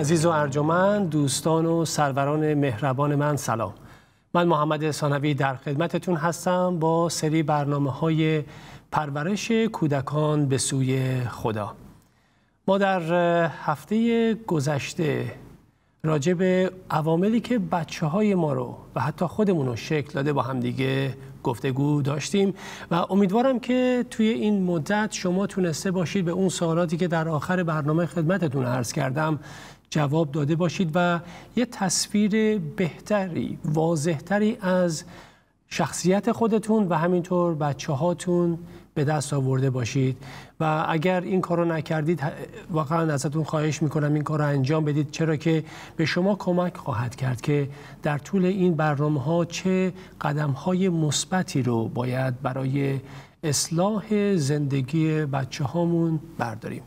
عزیز و ارجمند دوستان و سروران مهربان من سلام. من محمد ثانوی در خدمتتون هستم با سری برنامه های پرورش کودکان به سوی خدا. ما در هفته گذشته راجع به عواملی که بچه های ما رو و حتی خودمون رو شکل داده با همدیگه گفتگو داشتیم و امیدوارم که توی این مدت شما تونسته باشید به اون سوالاتی که در آخر برنامه خدمتتون عرض کردم جواب داده باشید و یه تصویر بهتری واضحتری از شخصیت خودتون و همینطور بچه هاتون به دست آورده باشید. و اگر این کار رو نکردید واقعا ازتون خواهش می‌کنم این کار رو انجام بدید. چرا که به شما کمک خواهد کرد که در طول این برنامه ها چه قدم های مثبتی رو باید برای اصلاح زندگی بچه هامون برداریم.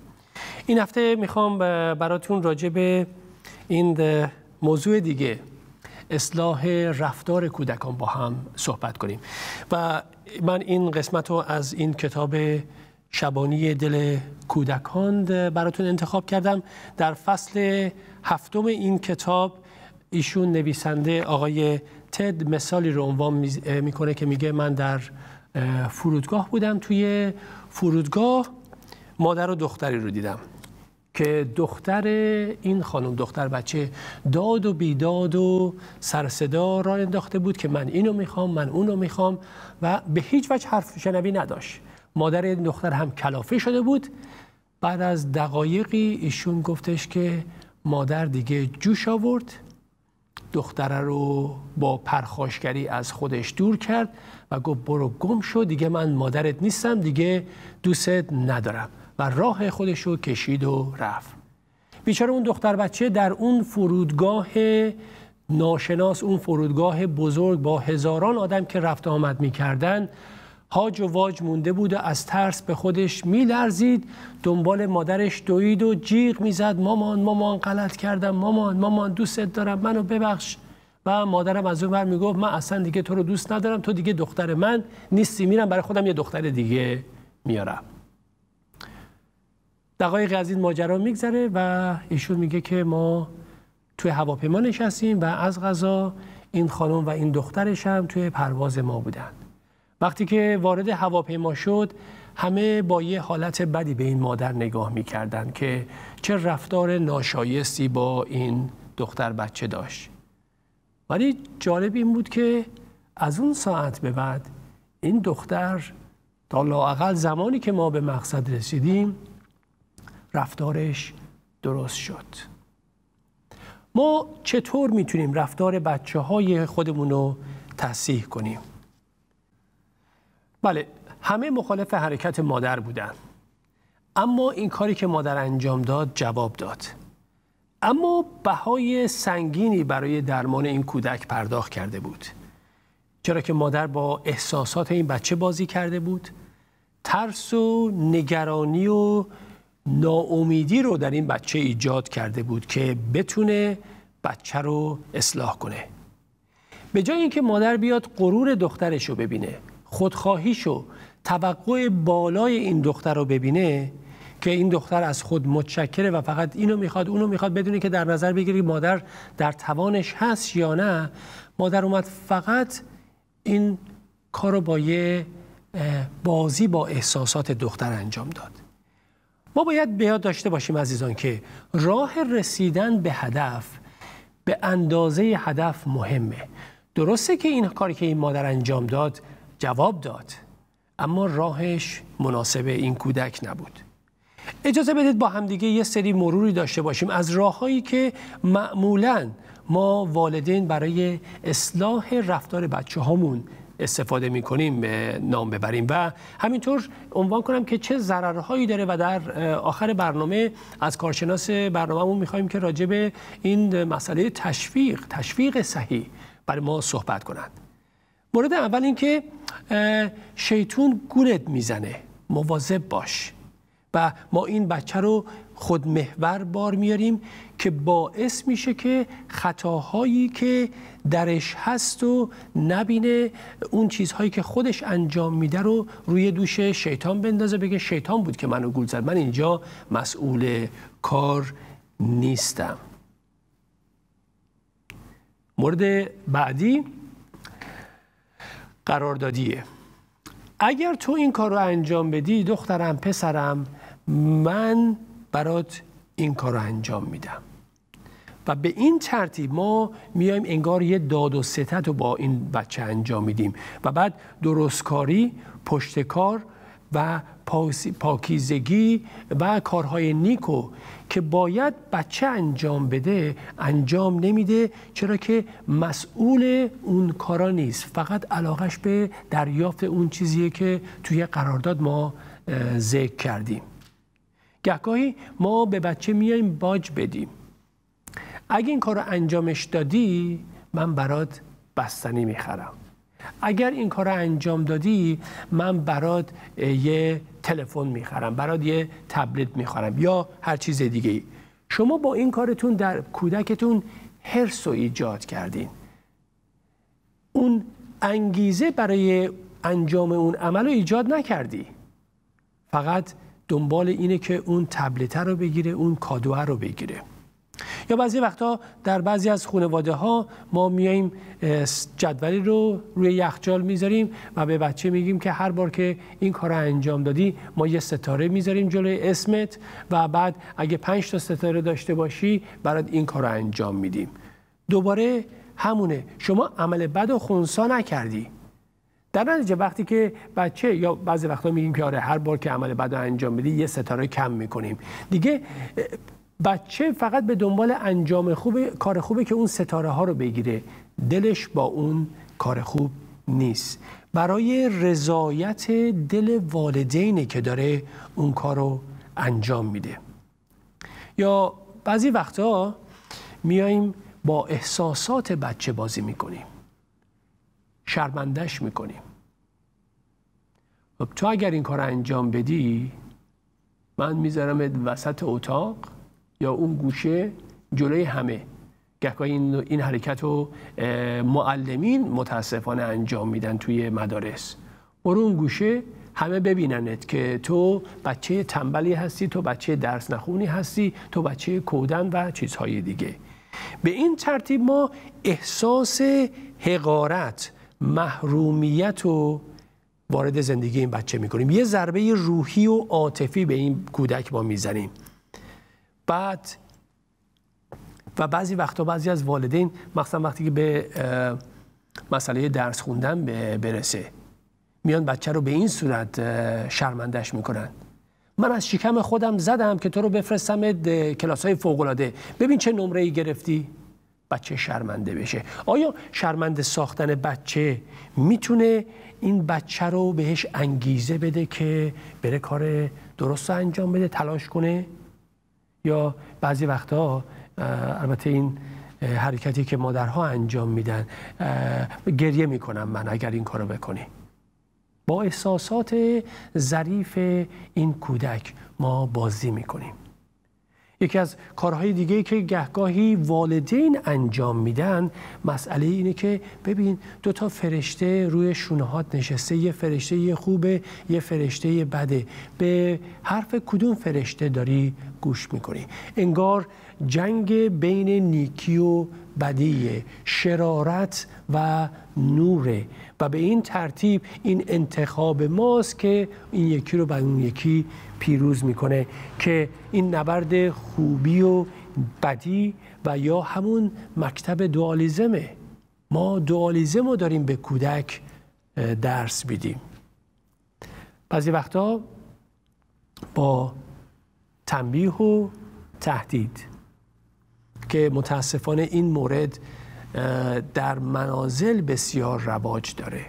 این هفته می‌خوام براتون راجع به این موضوع دیگه اصلاح رفتار کودکان با هم صحبت کنیم. و من این قسمت رو از این کتاب شبانی دل کودکان براتون انتخاب کردم. در فصل هفتم این کتاب ایشون نویسنده آقای تد مثالی رو عنوان می‌کنه که میگه من در فرودگاه بودم. توی فرودگاه مادر و دختری رو دیدم. که دختر این خانم دختر بچه داد و بیداد و سرصدا را انداخته بود که من اینو می‌خوام من اونو می‌خوام و به هیچ وجه حرف شنوی نداشت. مادر این دختر هم کلافه شده بود. بعد از دقایقی ایشون گفتش که مادر دیگه جوش آورد. دختره رو با پرخاشگری از خودش دور کرد و گفت برو گم شو دیگه من مادرت نیستم دیگه دوستت ندارم. و راه خودش رو کشید و رفت. بیچاره اون دختر بچه در اون فرودگاه ناشناس اون فرودگاه بزرگ با هزاران آدم که رفت آمد می‌کردن هاج و واج مونده بود و از ترس به خودش میلرزید. دنبال مادرش دوید و جیغ می‌زد مامان مامان غلط کردم مامان مامان دوستت دارم منو ببخش. و مادرم از اون بر می‌گفت من اصلا دیگه تو رو دوست ندارم تو دیگه دختر من نیستی میرم برای خودم یه دختر دیگه میارم. دقایق از این ماجرا میگذره و ایشون میگه که ما توی هواپیما نشستیم و از غذا این خانم و این دخترش هم توی پرواز ما بودن. وقتی که وارد هواپیما شد همه با یه حالت بدی به این مادر نگاه می‌کردن که چه رفتار ناشایستی با این دختر بچه داشت. ولی جالب این بود که از اون ساعت به بعد این دختر تا لاقل زمانی که ما به مقصد رسیدیم رفتارش درست شد. ما چطور می‌تونیم رفتار بچه های خودمون رو تصحیح کنیم؟ بله همه مخالف حرکت مادر بودن. اما این کاری که مادر انجام داد جواب داد. اما بهای سنگینی برای درمان این کودک پرداخت کرده بود. چرا که مادر با احساسات این بچه بازی کرده بود. ترس و نگرانی و ناامیدی رو در این بچه ایجاد کرده بود که بتونه بچه رو اصلاح کنه. به جای اینکه مادر بیاد غرور دخترش رو ببینه خودخواهیشو توقع بالای این دختر رو ببینه که این دختر از خود متشکره و فقط اینو می‌خواد اونو می‌خواد بدونی که در نظر بگیری مادر در توانش هست یا نه مادر اومد فقط این کارو با یه بازی با احساسات دختر انجام داد. ما باید بیاد داشته باشیم عزیزان که راه رسیدن به هدف به اندازه هدف مهمه. درسته که این کاری که این مادر انجام داد جواب داد اما راهش مناسب این کودک نبود. اجازه بدید با همدیگه یه سری مروری داشته باشیم از راههایی که معمولا ما والدین برای اصلاح رفتار بچه هامون استفاده می کنیم نام ببریم و همینطور عنوان کنم که چه ضررهایی داره و در آخر برنامه از کارشناس برنامهمون می‌خوایم که راجع به این مسئله تشویق تشویق صحیح برای ما صحبت کنند مورد اول اینکه شیطون گولت می‌زنه. مواظب باش. و ما این بچه رو خودمحور بار میاریم که باعث میشه که خطاهایی که درش هست و نبینه اون چیزهایی که خودش انجام میده رو روی دوش شیطان بندازه بگه شیطان بود که منو گول زد. من اینجا مسئول کار نیستم. مورد بعدی قراردادیه. اگر تو این کار رو انجام بدی دخترم پسرم من برات این کار رو انجام میدم. و به این ترتیب ما میایم انگار یه داد و ستت رو با این بچه انجام میدیم. و بعد درستکاری پشتکار و پاکیزگی و کارهای نیکو که باید بچه انجام بده انجام نمیده چرا که مسئول اون کارا نیست. فقط علاقش به دریافت اون چیزیه که توی قرارداد ما ذکر کردیم. گهگاهی ما به بچه میایم باج بدیم. اگه این کار رو انجامش دادی من برات بستنی می‌خرم. اگر این کار رو انجام دادی من برات یه تلفن می‌خرم برات یه تبلت می‌خرم یا هر چیز دیگه ای شما با این کارتون در کودکتون حرس رو ایجاد کردین. اون انگیزه برای انجام اون عمل رو ایجاد نکردی. فقط دنبال اینه که اون تبلته رو بگیره اون کادوه رو بگیره. یا بعضی وقتا در بعضی از خانواده ها ما میاییم جدولی رو روی یخچال می‌ذاریم و به بچه میگیم که هر بار که این کار رو انجام دادی ما یه ستاره می‌ذاریم جلوی اسمت و بعد اگه پنج تا ستاره داشته باشی برات این کار رو انجام میدیم. دوباره همونه. شما عمل بد و خونسا نکردی. در نتیجه وقتی که بچه یا بعضی وقتا میگیم که آره هر بار که عمل بد انجام بدی یه ستاره کم می‌کنیم. دیگه بچه فقط به دنبال انجام خوب کار خوبه که اون ستاره ها رو بگیره. دلش با اون کار خوب نیست. برای رضایت دل والدینه که داره اون کار رو انجام میده. یا بعضی وقتا میاییم با احساسات بچه بازی می‌کنیم. شرمندش می‌کنیم خب تو اگر این کار انجام بدی من می‌ذارم وسط اتاق یا اون گوشه جلوی همه. گهگاهی این, این حرکت رو معلمین متاسفانه انجام میدن توی مدارس. اون گوشه همه ببیننت که تو بچه تنبلی هستی تو بچه درس نخونی هستی تو بچه کودن و چیزهای دیگه. به این ترتیب ما احساس حقارت محرومیت رو وارد زندگی این بچه می‌کنیم. یه ضربه روحی و عاطفی به این کودک ما می‌زنیم. بعد و بعضی وقتا بعضی از والدین مخصوصا وقتی که به مسئله درس خوندن برسه میان بچه رو به این صورت شرمندش می‌کنن. من از شکم خودم زدم که تو رو بفرستم کلاس های فوقلاده ببین چه نمره ای گرفتی. بچه شرمنده بشه. آیا شرمنده ساختن بچه می‌تونه این بچه رو بهش انگیزه بده که بره کار درست انجام بده تلاش کنه؟ یا بعضی وقتها البته این حرکتی که مادرها انجام میدن گریه می‌کنم من اگر این کارو بکنی. با احساسات ظریف این کودک ما بازی می‌کنیم. یکی از کارهای دیگه که گهگاهی والدین انجام میدن مسئله اینه که ببین دو تا فرشته روی شونهات نشسته یه فرشته خوبه یه فرشته بده. به حرف کدوم فرشته داری گوش می‌کنی؟ انگار جنگ بین نیکی و بدیه شرارت و نوره. و به این ترتیب این انتخاب ماست که این یکی رو به اون یکی پیروز می‌کنه که این نبرد خوبی و بدی و یا همون مکتب دوالیزمه. ما دوالیزم رو داریم به کودک درس بیدیم بعضی وقتا با تنبیه و تهدید. که متاسفانه این مورد در منازل بسیار رواج داره.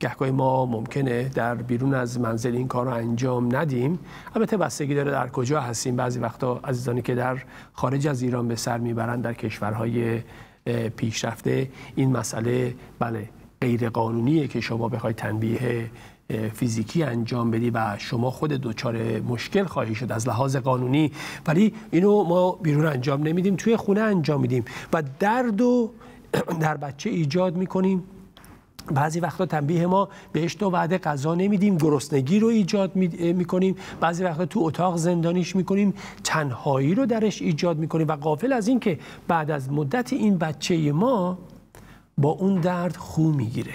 گهگاهی ما ممکنه در بیرون از منزل این کار رو انجام ندیم. البته بستگی داره در کجا هستیم. بعضی وقتا عزیزانی که در خارج از ایران به سر می‌برند در کشورهای پیشرفته این مسئله بله غیر قانونیه که شما بخواید تنبیه فیزیکی انجام بدی و شما خود دچار مشکل خواهی شد از لحاظ قانونی. ولی اینو ما بیرون انجام نمیدیم توی خونه انجام میدیم و درد و در بچه ایجاد می‌کنیم. بعضی وقتا تنبیه ما بهش تو وعده غذا نمیدیم گرسنگی رو ایجاد می‌کنیم. بعضی وقتا تو اتاق زندانیش می‌کنیم تنهایی رو درش ایجاد می‌کنیم و قافل از این که بعد از مدت این بچه ما با اون درد خو می‌گیره.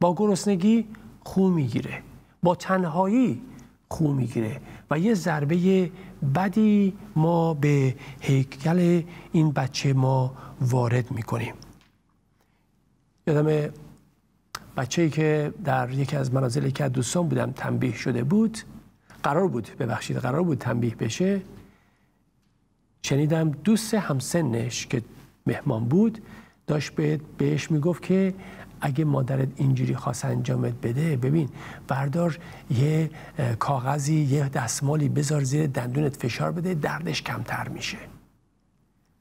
با گرسنگی خو می‌گیره. با تنهایی خو می‌گیره و یه ضربه بدی ما به هیکل این بچه ما وارد می‌کنیم. یادم بچه ای که در یکی از منازل که از دوستان بودم تنبیه شده بود قرار بود ببخشید قرار بود تنبیه بشه. شنیدم دوست همسنش که مهمان بود داشت بهش می‌گفت که اگه مادرت اینجوری خواست انجامت بده ببین بردار یه کاغذی یه دستمالی بذار زیر دندونت فشار بده دردش کمتر میشه.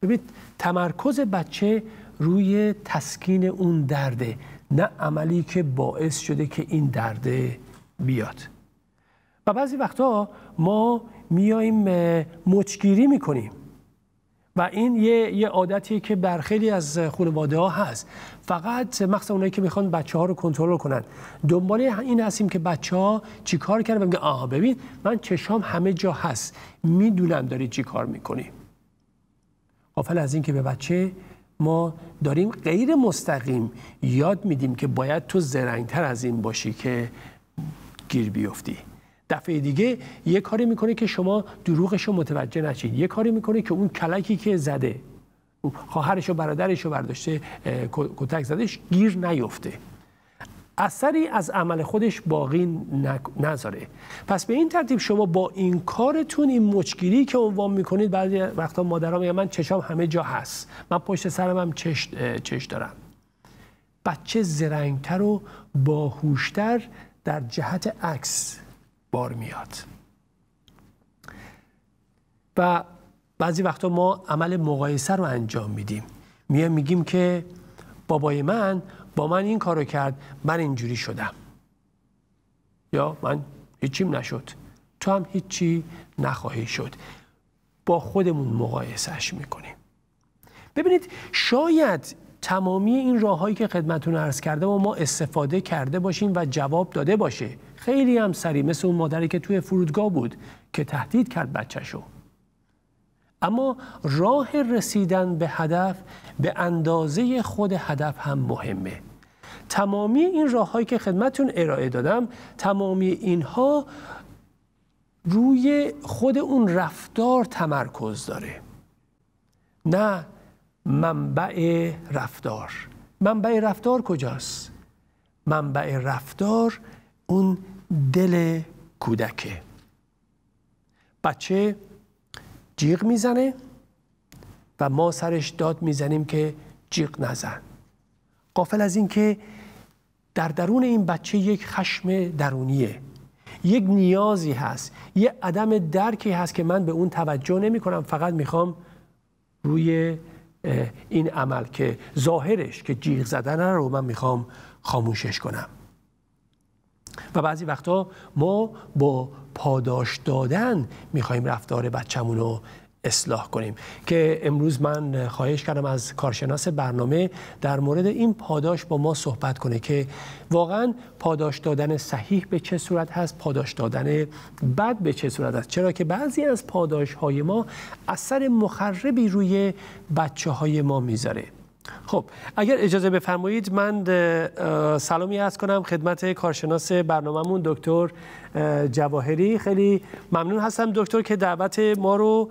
ببین تمرکز بچه روی تسکین اون درده نه عملی که باعث شده که این درده بیاد. و بعضی وقتا ما میایم مچگیری می‌کنیم. و این یه, یه عادتیه که بر خیلی از خانواده ها هست. فقط مخصوصا اونایی که می‌خوان بچه ها رو کنترل کنن. دنبال این هستیم که بچه ها چی کار کردن و میگه آها ببین من چشام همه جا هست. می‌دونم داری چی کار می‌کنی. قافل از این که به بچه ما داریم غیر مستقیم یاد میدیم که باید تو زرنگتر از این باشی که گیر بیفتی. دفعه دیگه یه کاری می‌کنه که شما دروغش رو متوجه نشید یه کاری می‌کنه که اون کلکی که زده خواهرش و برادرش رو برداشته کتک زدهش گیر نیفته. اثری از عمل خودش باقی نذاره. پس به این ترتیب شما با این کارتون این مچگیری که عنوان می‌کنید بعضی وقتا مادرها میگن من چشام همه جا هست. من پشت سرم هم چش, چش دارم. بچه زرنگتر و باهوشتر در جهت عکس. بار میاد. و بعضی وقتا ما عمل مقایسه رو انجام میدیم. میایم میگیم که بابای من با من این کارو کرد من اینجوری شدم. یا من هیچیم نشد. تو هم هیچی نخواهی شد. با خودمون مقایسهش می‌کنیم. ببینید شاید تمامی این راههایی که خدمتون عرض کرده و ما استفاده کرده باشیم و جواب داده باشه خیلی هم سری مثل اون مادری که توی فرودگاه بود که تهدید کرد بچهشو. اما راه رسیدن به هدف به اندازه خود هدف هم مهمه. تمامی این راههایی که خدمتون ارائه دادم تمامی اینها روی خود اون رفتار تمرکز داره. نه منبع رفتار. منبع رفتار کجاست؟ منبع رفتار اون دل کودکه. بچه جیغ می‌زنه و ما سرش داد می‌زنیم که جیغ نزن. قافل از این که در درون این بچه یک خشم درونیه. یک نیازی هست. یه عدم درکی هست که من به اون توجه نمی کنم فقط می‌خوام روی این عمل که ظاهرش که جیغ زدن رو من می‌خوام خاموشش کنم. و بعضی وقتا ما با پاداش دادن می‌خوایم رفتار بچه‌مون رو اصلاح کنیم. که امروز من خواهش کردم از کارشناس برنامه در مورد این پاداش با ما صحبت کنه که واقعا پاداش دادن صحیح به چه صورت هست پاداش دادن بد به چه صورت هست. چرا که بعضی از پاداش های ما اثر مخربی روی بچه های ما می‌ذاره. خب اگر اجازه بفرمایید من سلامی از کنم خدمت کارشناس برنامهمون دکتر جواهری. خیلی ممنون هستم دکتر که دعوت ما رو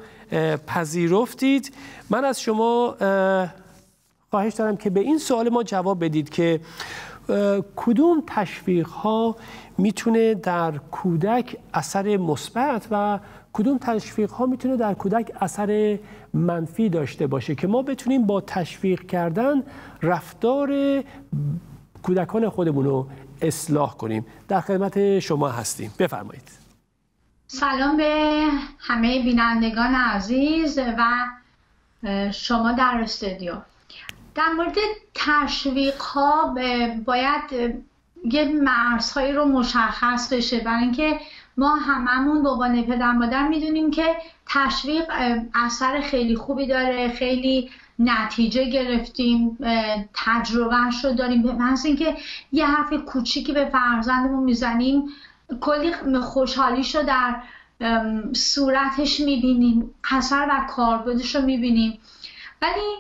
پذیرفتید. من از شما خواهش دارم که به این سوال ما جواب بدید که کدوم تشویق ها می‌تونه در کودک اثر مثبت و کدوم تشویق ها می‌تونه در کودک اثر منفی داشته باشه که ما بتونیم با تشویق کردن رفتار کودکان خودمون رو اصلاح کنیم. در خدمت شما هستیم. بفرمایید. سلام به همه بینندگان عزیز و شما در استودیو. در مورد تشویق ها باید یه مرزهایی رو مشخص بشه. برای اینکه ما هممون به عنوان پدر مادر می‌دونیم که تشویق اثر خیلی خوبی داره خیلی نتیجه گرفتیم تجربهش رو داریم. به محض اینکه یه حرف کوچیکی به فرزندمون می‌زنیم کلی خوشحالیش رو در صورتش می‌بینیم اثر و کاربردش رو می‌بینیم. ولی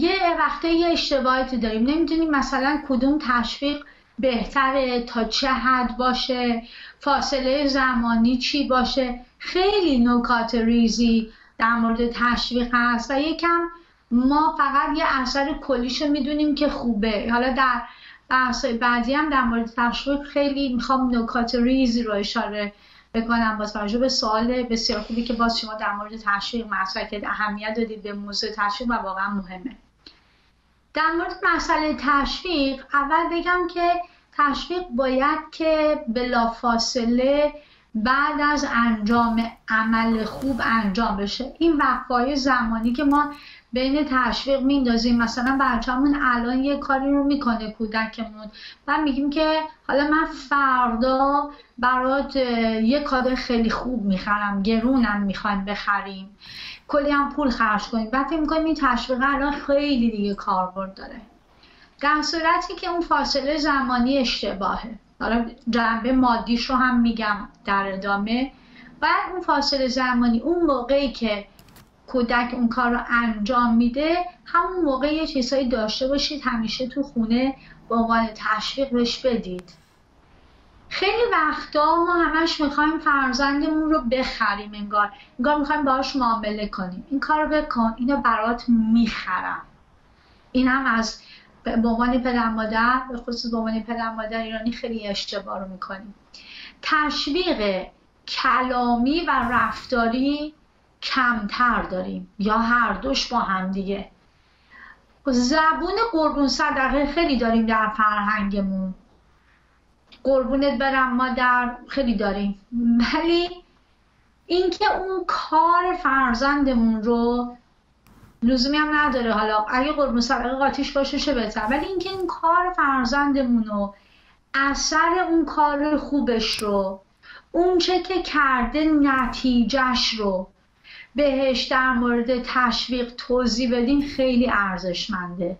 یه وقته یه اشتباهاتی داریم. نمی‌دونیم مثلا کدوم تشویق بهتره تا چه حد باشه فاصله زمانی چی باشه. خیلی نکات ریزی در مورد تشویق هست و یکم ما فقط یه اثر کلیشو می‌دونیم که خوبه. حالا در بحث بعدی هم در مورد تشویق خیلی می‌خوام نکات ریزی رو اشاره بکنم. با توجه به سوال بسیار خوبی که باز شما در مورد تشویق مطرح کرد اهمیت دادید به موضوع تشویق و واقعا مهمه. در مورد مسئله تشویق اول بگم که تشویق باید که بلافاصله بعد از انجام عمل خوب انجام بشه. این وقفای زمانی که ما بین تشویق میندازیم مثلا بچه‌مون الان یه کاری رو می‌کنه کودکمون و میگیم که حالا من فردا برات یه کار خیلی خوب می‌خرم گرونم می‌خوایم بخریم. کلی هم پول خرج کنیم. بعد فکر می‌کنیم این تشویق الان خیلی دیگه کاربرد داره. در صورتی که اون فاصله زمانی اشتباهه. حالا جنبه مادیش رو هم میگم در ادامه. بعد اون فاصله زمانی اون موقعی که کودک اون کار رو انجام میده همون موقع یه چیزهایی داشته باشید همیشه تو خونه به عنوان تشویق بهش بدید. خیلی وقتا ما همش می‌خوایم فرزندمون رو بخریم انگار. انگار می‌خوایم باهاش معامله کنیم. این کار بکن اینو برات می‌خرم. این هم از به عنوان پدر مادر به خصوص به عنوان پدر مادر ایرانی خیلی اشتباه رو می‌کنیم. تشویق کلامی و رفتاری کمتر داریم. یا هر دوش با هم دیگه. زبون قربون صدقه خیلی داریم در فرهنگمون. قربونت برم مادر خیلی داریم. ولی اینکه اون کار فرزندمون رو لزومی هم نداره. حالا اگه قربون صدقه قاتیش باشه چه بهتر. ولی اینکه این کار فرزندمون رو اثر اون کار خوبش رو اون چه که کرده نتیجهش رو بهش در مورد تشویق توضیح بدیم خیلی ارزشمنده.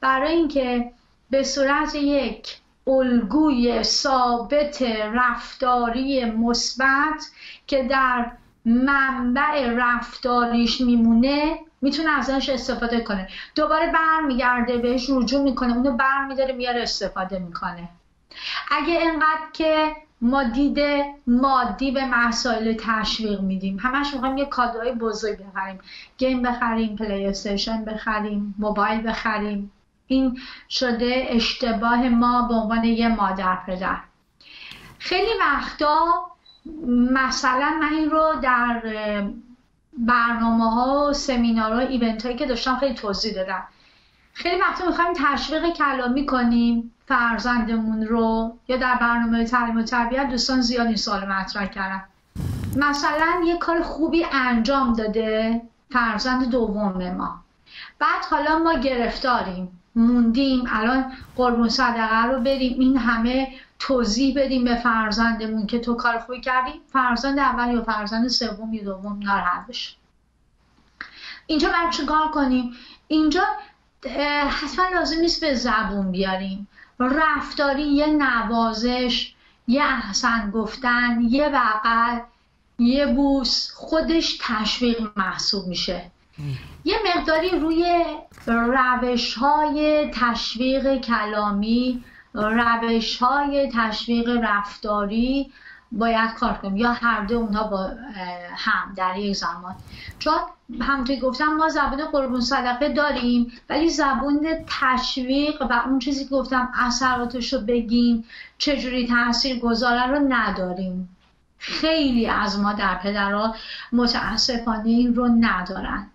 برای اینکه به صورت یک الگوی ثابت رفتاری مثبت که در منبع رفتاریش میمونه می‌تونه ازش استفاده کنه. دوباره برمیگرده بهش رجوع می‌کنه اونو برمیداره میاره استفاده می‌کنه. اگه انقدر که ما دید مادی به مسائل تشویق میدیم همش می‌خوایم یه کادوهای بزرگ بخریم. game بخریم پلی استیشن بخریم موبایل بخریم. این شده اشتباه ما به عنوان یه مادر پدر. خیلی وقتا مثلا من این رو در برنامه ها و سمینارها و ایونت هایی که داشتم خیلی توضیح دادم. خیلی وقتا می‌خوایم تشویق کلامی کنیم فرزندمون رو یا در برنامه تعلیم و تربیت دوستان زیاد این سوال مطرح کردن. مثلا یه کار خوبی انجام داده فرزند دوم ما. بعد حالا ما گرفتاریم. موندیم. الان قربون صدقه رو بریم. این همه توضیح بدیم به فرزندمون که تو کار خوبی کردی. فرزند اول یا فرزند سوم یا دوم ناراحت بشه. اینجا باید چیکار کنیم؟ اینجا حتما لازم نیست به زبون بیاریم. رفتاری یه نوازش یه احسن گفتن یه بغل یه بوس خودش تشویق محسوب میشه. یه مقداری روی روش های تشویق کلامی روش های تشویق رفتاری باید کار کنیم. یا هر دو اونها با هم در یک زمان. چون همونطور گفتم ما زبان قربون صدقه داریم ولی زبان تشویق و اون چیزی که گفتم اثراتش رو بگیم چجوری تاثیر گذاره رو نداریم. خیلی از ما در پدرها متاسفانه این رو ندارن.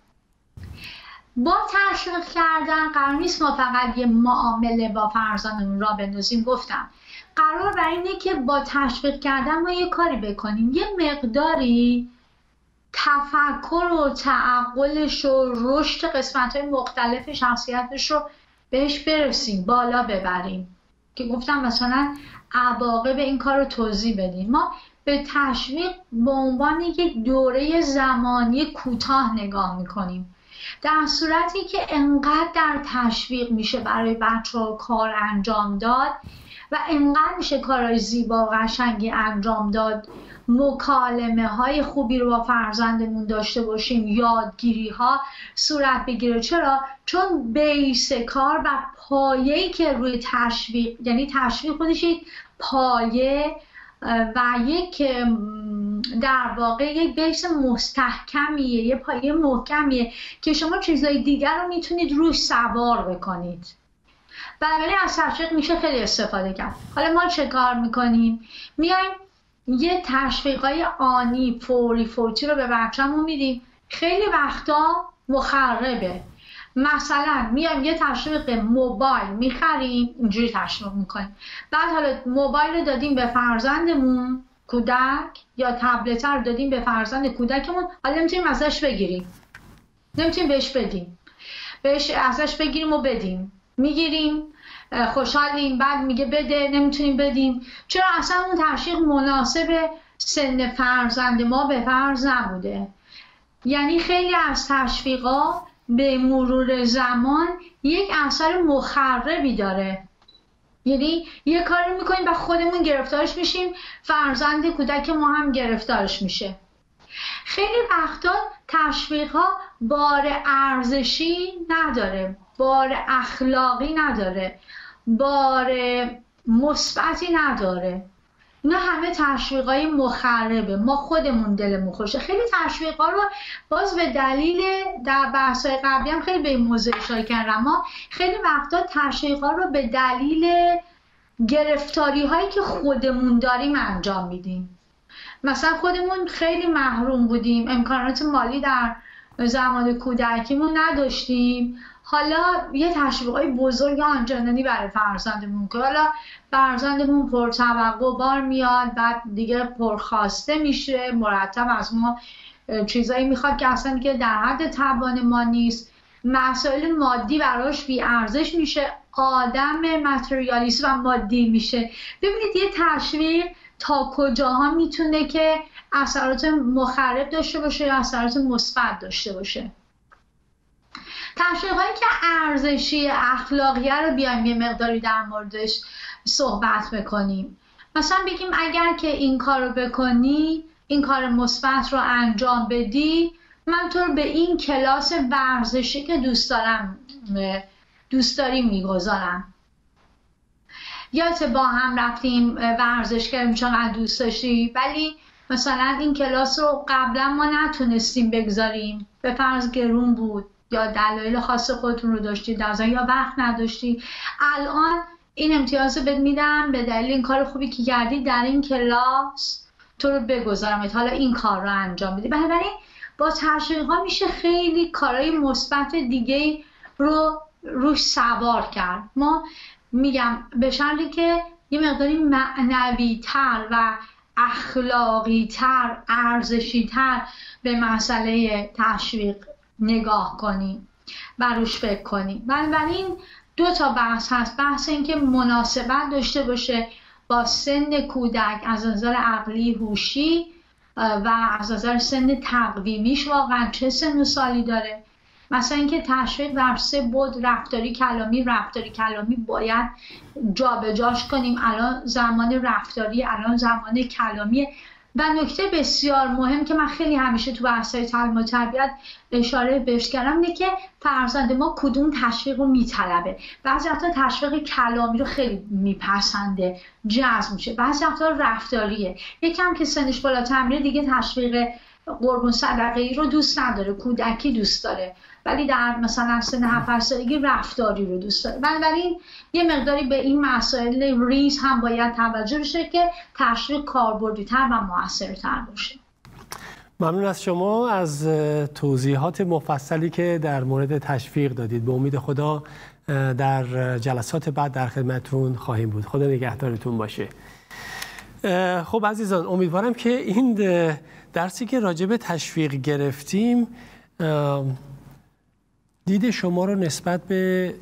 با تشویق کردن قرار نیست ما فقط یه معامله با فرزانمون را بندازیم گفتم. قرار بر اینه که با تشویق کردن ما یه کاری بکنیم. یه مقداری تفکر و تعقلش و رشد قسمت های مختلف شخصیتش رو بهش برسیم بالا ببریم. که گفتم مثلا عواقب این کار رو توضیح بدیم. ما به تشویق به عنوان یک دوره زمانی کوتاه نگاه می‌کنیم. در صورتی که انقدر در تشویق میشه برای بچه ها کار انجام داد و انقدر میشه کارهای زیبا و قشنگی انجام داد مکالمه های خوبی رو با فرزندمون داشته باشیم یادگیری ها صورت بگیره. چرا؟ چون بیس کار و پایه‌ای که روی تشویق یعنی تشویق خودش یک پایه و یک در واقع یک بیس مستحکمیه یه پایه محکمیه که شما چیزهای دیگر رو می‌تونید روش سوار بکنید. بنابراین از تشویق میشه خیلی استفاده کرد. حالا ما چه کار می‌کنیم؟ میایم یه تشویق های آنی فوری فوتی رو به بچه‌مون میدیم. خیلی وقتا مخربه. مثلا میایم یه تشویق موبایل می‌خریم اینجوری تشویق می‌کنیم. بعد حالا موبایل رو دادیم به فرزندمون. کودک یا تبلت رو دادیم به فرزند کودکمون. حالا نمی‌تونیم ازش بگیریم. نمی‌تونیم بهش بدیم. بهش ازش بگیریم و بدیم. می‌گیریم خوشحالیم. بعد میگه بده نمی‌تونیم بدیم. چرا اصلا اون تشویق مناسب سن فرزند ما به فرض نبوده؟ یعنی خیلی از تشویقا به مرور زمان یک اثر مخربی داره. یعنی یه کاری می‌کنیم و خودمون گرفتارش میشیم فرزند کودک ما هم گرفتارش میشه. خیلی وقتا تشویق ها بار ارزشی نداره بار اخلاقی نداره بار مثبتی نداره. اینا همه های مخربه. ما خودمون دلمون خوشه. خیلی ها رو باز به دلیل در های قبلی هم خیلی به این موضوع اشاره کردم. ما خیلی وقتا ها رو به دلیل گرفتاری هایی که خودمون داریم انجام میدیم. مثلا خودمون خیلی محروم بودیم. امکانات مالی در زمان کودکیمون نداشتیم. حالا یه های بزرگ آنجانانی برای فرزندمون که حالا فرزندمون پر بار میاد بعد دیگه پرخواسته میشه مرتب از ما چیزایی می‌خواد که اصلا دیگه در حد توان ما نیست. مسائل مادی براش بی ارزش میشه. آدم متریالیست و مادی میشه. ببینید یه تشویق تا کجاها می‌تونه که اثرات مخرب داشته باشه یا اثرات مثبت داشته باشه. هایی که ارزشی اخلاقیه رو بیایم یه مقداری در موردش صحبت بکنیم. مثلا بگیم اگر که این کار رو بکنی این کار مثبت رو انجام بدی من تو رو به این کلاس ورزشی که دوست دارم دوست داریم می‌گذارم. یادت با هم رفتیم ورزش کردیم چقدر دوست داشتی ولی مثلا این کلاس رو قبلا ما نتونستیم بگذاریم. به فرض گرون بود. یا دلایل خاص خودتون رو داشتید در یا وقت نداشتی الان این امتیاز رو بهت میدم به دلیل این کار خوبی که کردی در این کلاس تو رو بگذارم حالا این کار رو انجام بدی. بنابراین با تشویق ها میشه خیلی کارهای مثبت دیگه رو روش سوار کرد. ما میگم به شرطی که یه مقداری معنوی تر و اخلاقی تر ارزشی تر به مسئله تشویق نگاه کنیم و روش فکر کنیم بنابراین دو تا بحث هست. بحث اینکه مناسبت داشته باشه با سن کودک از نظر عقلی هوشی و از نظر سن تقویمیش واقعا چه سن و سالی داره. مثلا اینکه تشویق در سه بود رفتاری کلامی رفتاری کلامی باید جابجاش کنیم. الان زمان رفتاری الان زمان کلامی و نکته بسیار مهم که من خیلی همیشه تو بحث‌های تعلیم و تربیت اشاره بهش کردم اینه که فرزند ما کدوم تشویق رو میطلبه. بعضی وقتا تشویق کلامی رو خیلی میپسنده. جذب میشه. بعضی وقتا رفتاریه. یکم که سنش بالاتر میره دیگه تشویق قربون صدقه ای رو دوست نداره. کودکی دوست داره. ولی در مثلا سن 7 سالگی رفتاری رو دوست داره بنابراین یه مقداری به این مسائل ریز هم باید توجه بشه که تشویق کاربردی تر و موثرتر باشه. ممنون از شما از توضیحات مفصلی که در مورد تشویق دادید. به امید خدا در جلسات بعد در خدمتون خواهیم بود. خدا نگهدارتون باشه. خب عزیزان امیدوارم که این درسی که راجع به تشویق گرفتیم دید شما رو نسبت به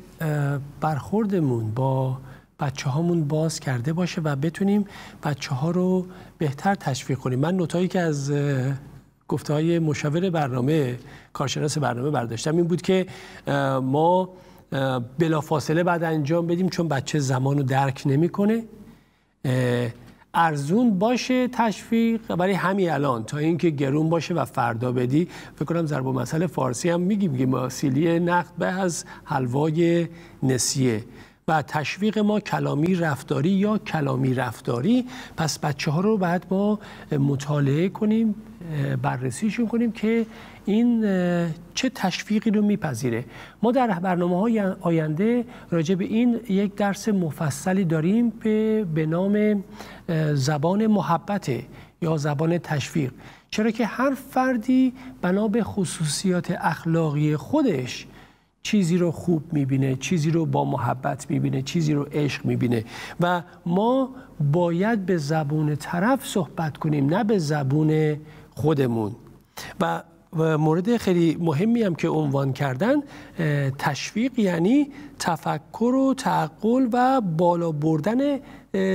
برخوردمون با بچه هامون باز کرده باشه و بتونیم بچه ها رو بهتر تشویق کنیم. من نوتایی که از گفته های مشاور برنامه کارشناس برنامه برداشتم این بود که ما بلافاصله بعد انجام بدیم چون بچه زمان رو درک نمی‌کنه. ارزون باشه تشویق. برای همین الان تا اینکه گرون باشه و فردا بدی فکر کنم ضرب مسئله فارسی هم میگیم میگیم سیلی نقد به از حلوای نسیه. و تشویق ما کلامی رفتاری یا کلامی رفتاری. پس بچه ها رو بعد ما مطالعه کنیم بررسیشون کنیم که این چه تشویقی رو میپذیره. ما در برنامه های آینده راجع به این یک درس مفصلی داریم به, به نام زبان محبت یا زبان تشویق. چرا که هر فردی بنا به خصوصیات اخلاقی خودش چیزی رو خوب می‌بینه چیزی رو با محبت می‌بینه چیزی رو عشق می‌بینه. و ما باید به زبون طرف صحبت کنیم نه به زبون خودمون. و مورد خیلی مهمی هم که عنوان کردن تشویق یعنی تفکر و تعقل و بالا بردن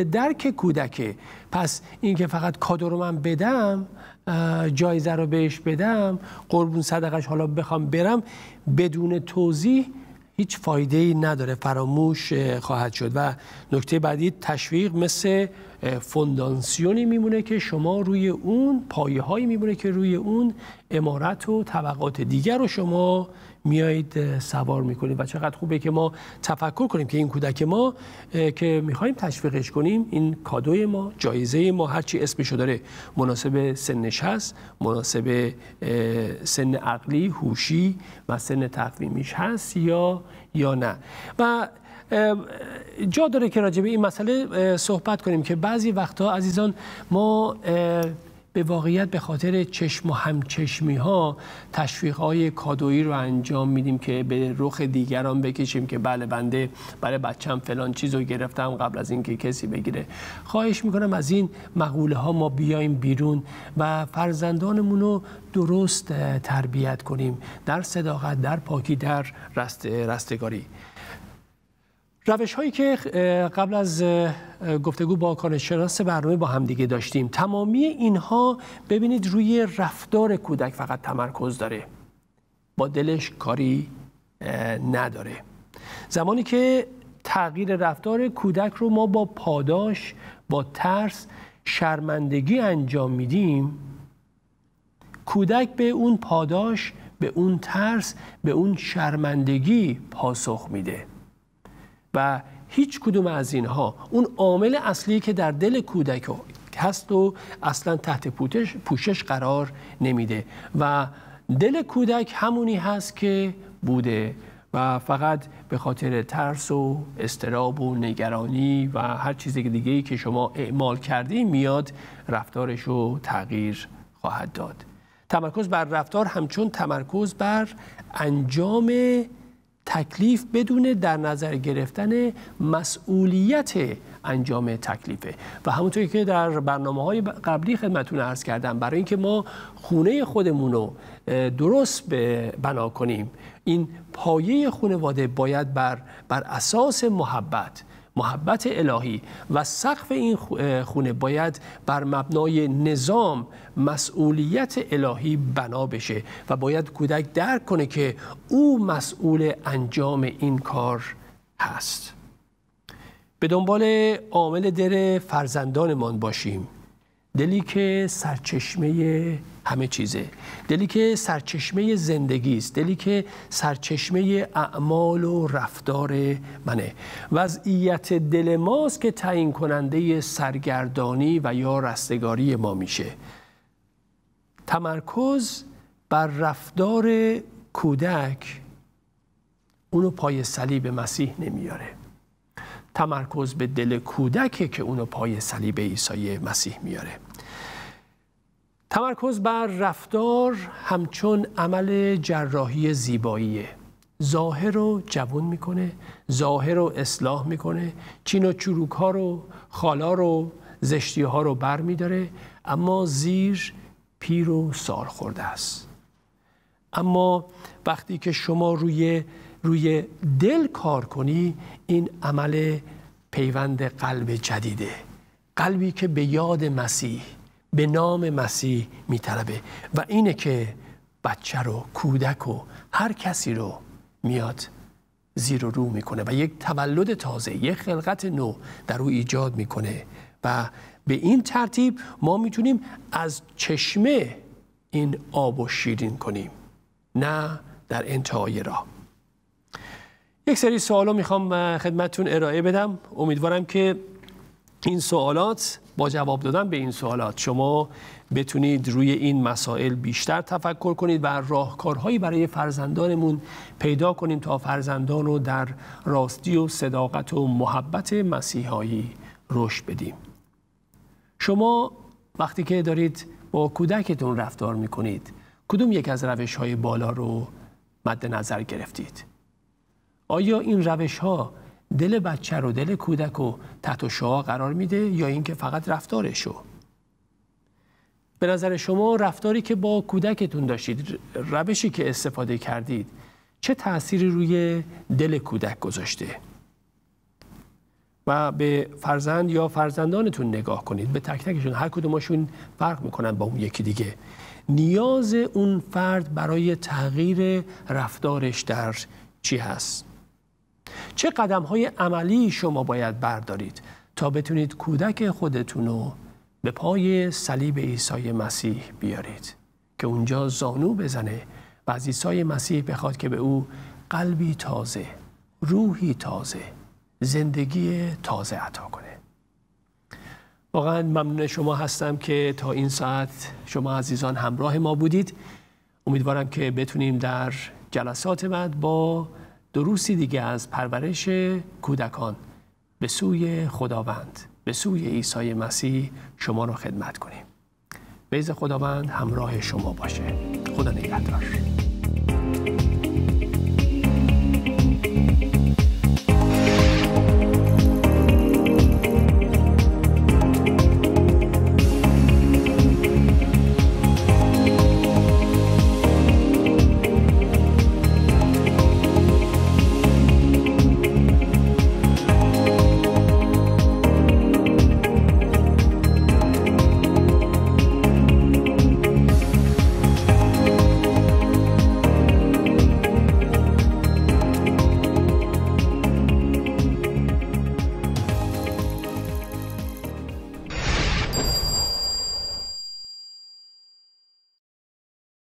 درک کودکه پس اینکه فقط کادو رو من بدم جایزه رو بهش بدم قربون صدقش حالا بخوام برم بدون توضیح هیچ فایده ای نداره فراموش خواهد شد. و نکته بعدی تشویق مثل فوندانسیونی میمونه که شما روی اون پایه هایی میمونه که روی اون امارت و طبقات دیگر رو شما میایید سوار می‌کنید. و چقدر خوبه که ما تفکر کنیم که این کودک ما که می‌خوایم تشویقش کنیم این کادوی ما جایزه ما هرچی اسمشو داره. مناسب سنش هست مناسب سن عقلی هوشی و سن تقویمیش هست یا یا نه. و جا داره که راجع به این مسئله صحبت کنیم که بعضی وقتها عزیزان ما به واقعیت به خاطر چشم و همچشمی ها تشویق های کادویی رو انجام میدیم که به رخ دیگران بکشیم که بله بنده برای بچم فلان چیز رو گرفتم قبل از اینکه کسی بگیره. خواهش می‌کنم از این مقوله ها ما بیایم بیرون و فرزندانمون رو درست تربیت کنیم. در صداقت در پاکی در رست رستگاری. روش هایی که قبل از گفتگو با کارشناس برنامه با همدیگه داشتیم. تمامی اینها ببینید روی رفتار کودک فقط تمرکز داره. با دلش کاری نداره. زمانی که تغییر رفتار کودک رو ما با پاداش با ترس شرمندگی انجام میدیم کودک به اون پاداش به اون ترس به اون شرمندگی پاسخ میده. و هیچ کدوم از اینها اون عامل اصلی که در دل کودک هست و اصلا تحت پوشش قرار نمیده. و دل کودک همونی هست که بوده و فقط به خاطر ترس و استراب و نگرانی و هر چیز دیگه ای که شما اعمال کردی میاد رفتارش رو تغییر خواهد داد. تمرکز بر رفتار همچون تمرکز بر انجام تکلیف بدون در نظر گرفتن مسئولیت انجام تکلیفه. و همونطوری که در برنامه های قبلی خدمتون عرض کردم برای اینکه ما خونه خودمون رو درست بنا کنیم این پایه خانواده باید بر, بر اساس محبت محبت الهی و سقف این خونه باید بر مبنای نظام مسئولیت الهی بنا بشه و باید کودک درک کنه که او مسئول انجام این کار هست. به دنبال عامل در فرزندانمان باشیم. دلی که سرچشمه همه چیزه. دلی که سرچشمه زندگی است. دلی که سرچشمه اعمال و رفتار منه. وضعیت دل ماست که تعیین کننده سرگردانی و یا رستگاری ما میشه. تمرکز بر رفتار کودک اونو پای صلیب مسیح نمیاره. تمرکز به دل کودکه که اونو پای صلیب عیسی مسیح میاره. تمرکز بر رفتار همچون عمل جراحی زیباییه. ظاهر رو جوون می‌کنه ظاهر رو اصلاح می‌کنه چین و چروک ها رو خالا رو زشتی ها رو بر میداره اما زیر پیر و سال خورده است. اما وقتی که شما روی روی دل کار کنی این عمل پیوند قلب جدیده. قلبی که به یاد مسیح به نام مسیح میطلبه و اینه که بچه رو کودک و هر کسی رو میاد زیر و رو می‌کنه و یک تولد تازه یک خلقت نو در او ایجاد می‌کنه و به این ترتیب ما می‌تونیم از چشمه این آب و شیرین کنیم. نه در انتهای راه. یک سری سوالا می‌خوام خدمتتون ارائه بدم. امیدوارم که این سوالات با جواب دادن به این سوالات شما بتونید روی این مسائل بیشتر تفکر کنید و راهکارهایی برای فرزندانمون پیدا کنیم تا فرزندان رو در راستی و صداقت و محبت مسیحایی رشد بدیم. شما وقتی که دارید با کودکتون رفتار می‌کنید کدوم یک از روش های بالا رو مد نظر گرفتید؟ آیا این روش ها دل بچه رو دل کودک رو تحت شعا قرار میده یا اینکه فقط رفتارشو؟ به نظر شما رفتاری که با کودکتون داشتید روشی که استفاده کردید چه تأثیری روی دل کودک گذاشته؟ و به فرزند یا فرزندانتون نگاه کنید. به تک تکشون هر کدومشون فرق می‌کنن با اون یکی دیگه. نیاز اون فرد برای تغییر رفتارش در چی هست؟ چه قدم های عملی شما باید بردارید تا بتونید کودک خودتون رو به پای صلیب عیسی مسیح بیارید؟ که اونجا زانو بزنه و از عیسی مسیح بخواد که به او قلبی تازه روحی تازه زندگی تازه عطا کنه. واقعا ممنون شما هستم که تا این ساعت شما عزیزان همراه ما بودید. امیدوارم که بتونیم در جلسات بعد با دروسی دیگه از پرورش کودکان. به سوی خداوند به سوی عیسی مسیح شما رو خدمت کنیم. بیز خداوند همراه شما باشه. خدا نگهدار.